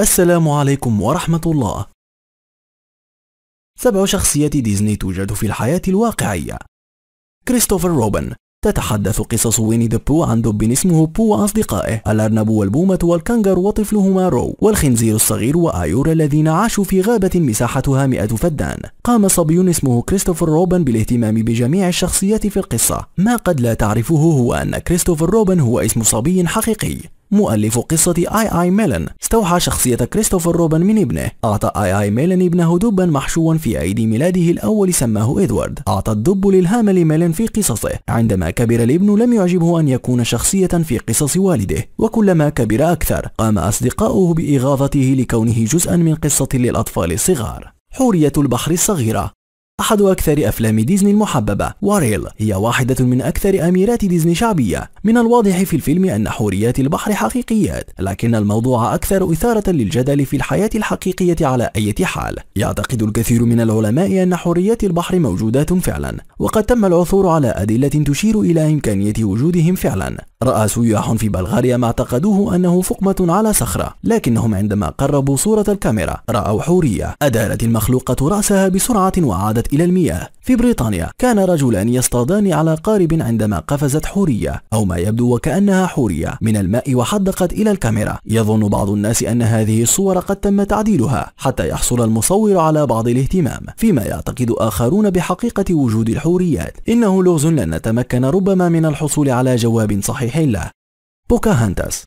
السلام عليكم ورحمة الله. سبع شخصيات ديزني توجد في الحياة الواقعية. كريستوفر روبن تتحدث قصص ويني ذا بو عن دب اسمه بو وأصدقائه الأرنب والبومة والكنجر وطفلهما رو والخنزير الصغير وآيور الذين عاشوا في غابة مساحتها مئة فدان قام صبي اسمه كريستوفر روبن بالاهتمام بجميع الشخصيات في القصة ما قد لا تعرفه هو أن كريستوفر روبن هو اسم صبي حقيقي مؤلف قصة آي آي ميلن استوحى شخصية كريستوفر روبن من ابنه. أعطى آي آي ميلن ابنه دبا محشوا في عيد ميلاده الأول سماه إدوارد. أعطى الدب الإلهام لميلن في قصصه. عندما كبر الابن لم يعجبه أن يكون شخصية في قصص والده. وكلما كبر أكثر قام أصدقاؤه بإغاظته لكونه جزءا من قصة للأطفال الصغار. حورية البحر الصغيرة. أحد أكثر أفلام ديزني المحببة واريل هي واحدة من أكثر أميرات ديزني شعبية. من الواضح في الفيلم أن حوريات البحر حقيقيات لكن الموضوع أكثر إثارة للجدل في الحياة الحقيقية على أي حال. يعتقد الكثير من العلماء أن حوريات البحر موجودات فعلا. وقد تم العثور على أدلة تشير إلى إمكانية وجودهم فعلا. رأى سياح في بلغاريا ما اعتقدوه أنه فقمة على صخرة لكنهم عندما قربوا صورة الكاميرا رأوا حورية أدارت المخلوقة رأسها بسرعة وعادت إلى المياه. في بريطانيا كان رجلان يصطادان على قارب عندما قفزت حورية أو ما يبدو وكأنها حورية من الماء وحدقت إلى الكاميرا. يظن بعض الناس أن هذه الصور قد تم تعديلها حتى يحصل المصور على بعض الاهتمام فيما يعتقد آخرون بحقيقة وجود الحوريات إنه لغز لن نتمكن ربما من الحصول على جواب صحيح له بوكاهانتاس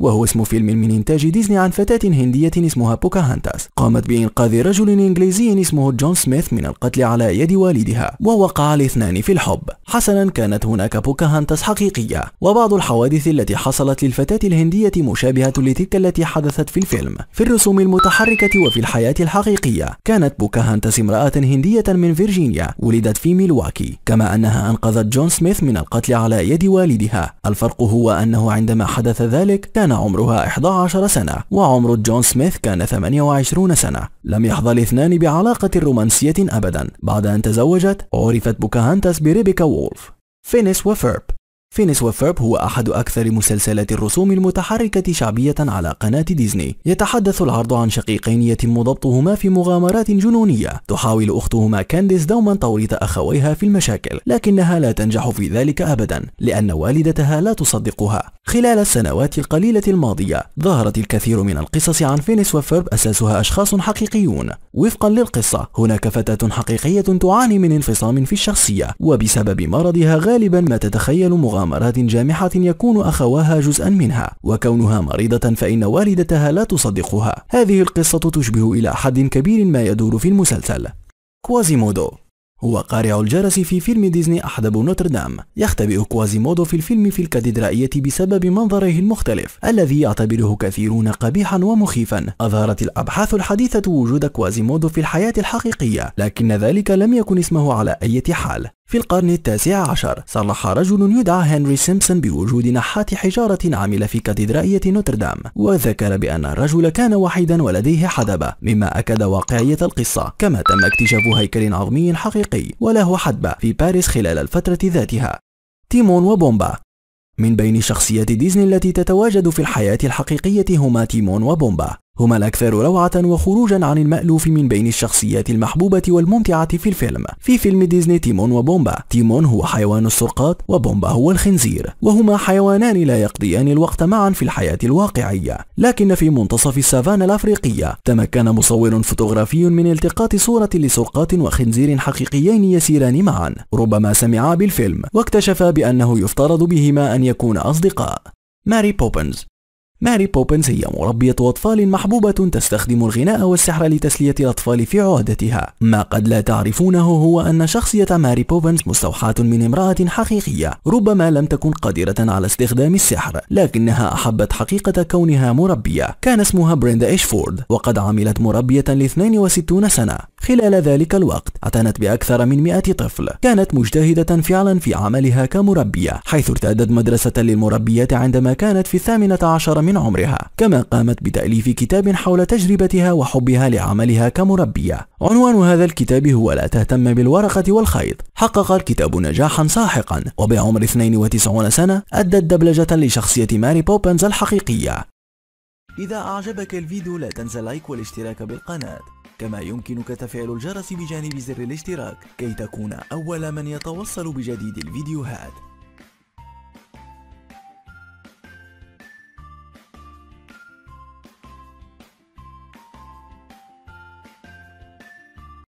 وهو اسم فيلم من إنتاج ديزني عن فتاة هندية اسمها بوكاهانتاس. قامت بإنقاذ رجل إنجليزي اسمه جون سميث من القتل على يد والدها ووقع الاثنان في الحب. حسنا كانت هناك بوكاهانتاس حقيقية. وبعض الحوادث التي حصلت للفتاة الهندية مشابهة لتلك التي حدثت في الفيلم. في الرسوم المتحركة وفي الحياة الحقيقية كانت بوكاهانتاس امرأة هندية من فيرجينيا ولدت في ميلواكي. كما أنها أنقذت جون سميث من القتل على يد والدها. الفرق هو أنه عندما حدث ذلك كان كان عمرها 11 سنة وعمر جون سميث كان 28 سنة. لم يحظى الاثنان بعلاقة رومانسية أبدا. بعد أن تزوجت عرفت بوكاهانتاس بريبيكا رولف. فينيس وفيرب. فينيس وفيرب هو أحد أكثر مسلسلات الرسوم المتحركة شعبية على قناة ديزني. يتحدث العرض عن شقيقين يتم ضبطهما في مغامرات جنونية. تحاول أختهما كانديس دوما توريط أخويها في المشاكل لكنها لا تنجح في ذلك أبدا لأن والدتها لا تصدقها. خلال السنوات القليلة الماضية ظهرت الكثير من القصص عن فينيس وفيرب أساسها أشخاص حقيقيون. وفقا للقصة هناك فتاة حقيقية تعاني من انفصام في الشخصية وبسبب مرضها غالبا ما تتخيل مغامرات جامحة يكون أخواها جزءا منها وكونها مريضة فإن والدتها لا تصدقها. هذه القصة تشبه إلى حد كبير ما يدور في المسلسل. كوازيمودو. هو قارع الجرس في فيلم ديزني أحدب نوتردام. يختبئ كوازيمودو في الفيلم في الكاتدرائية بسبب منظره المختلف الذي يعتبره كثيرون قبيحا ومخيفا. أظهرت الأبحاث الحديثة وجود كوازيمودو في الحياة الحقيقية لكن ذلك لم يكن اسمه على أي حال. في القرن التاسع عشر صرح رجل يدعى هنري سيمبسون بوجود نحات حجارة عمل في كاتدرائية نوتردام وذكر بأن الرجل كان وحيدا ولديه حدبة مما أكد واقعية القصة كما تم اكتشاف هيكل عظمي حقيقي وله حدبة في باريس خلال الفترة ذاتها. تيمون وبومبا. من بين شخصيات ديزني التي تتواجد في الحياة الحقيقية هما تيمون وبومبا. هما الأكثر روعة وخروجا عن المألوف من بين الشخصيات المحبوبة والممتعة في الفيلم. في فيلم ديزني تيمون وبومبا. تيمون هو حيوان السرقاط وبومبا هو الخنزير. وهما حيوانان لا يقضيان الوقت معا في الحياة الواقعية. لكن في منتصف السافانا الأفريقية تمكن مصور فوتوغرافي من التقاط صورة لسرقاط وخنزير حقيقيين يسيران معا. ربما سمعا بالفيلم واكتشف بأنه يفترض بهما أن يكون أصدقاء. ماري بوبنز. ماري بوبنز هي مربية أطفال محبوبة تستخدم الغناء والسحر لتسلية الأطفال في عهدتها. ما قد لا تعرفونه هو أن شخصية ماري بوبنز مستوحاة من امرأة حقيقية ربما لم تكن قادرة على استخدام السحر لكنها أحبت حقيقة كونها مربية. كان اسمها بريندا إيشفورد وقد عملت مربية ل 62 سنة. خلال ذلك الوقت اعتنت بأكثر من 100 طفل كانت مجتهدة فعلا في عملها كمربية حيث ارتادت مدرسة للمربيات عندما كانت في الثامنة عشر من عمرها كما قامت بتأليف كتاب حول تجربتها وحبها لعملها كمربية. عنوان هذا الكتاب هو لا تهتم بالورقة والخيط حقق الكتاب نجاحا ساحقا وبعمر 92 سنة أدت دبلجة لشخصية ماري بوبنز الحقيقية. إذا أعجبك الفيديو لا تنسى اللايك والاشتراك بالقناة. كما يمكنك تفعيل الجرس بجانب زر الاشتراك كي تكون أول من يتوصل بجديد الفيديوهات.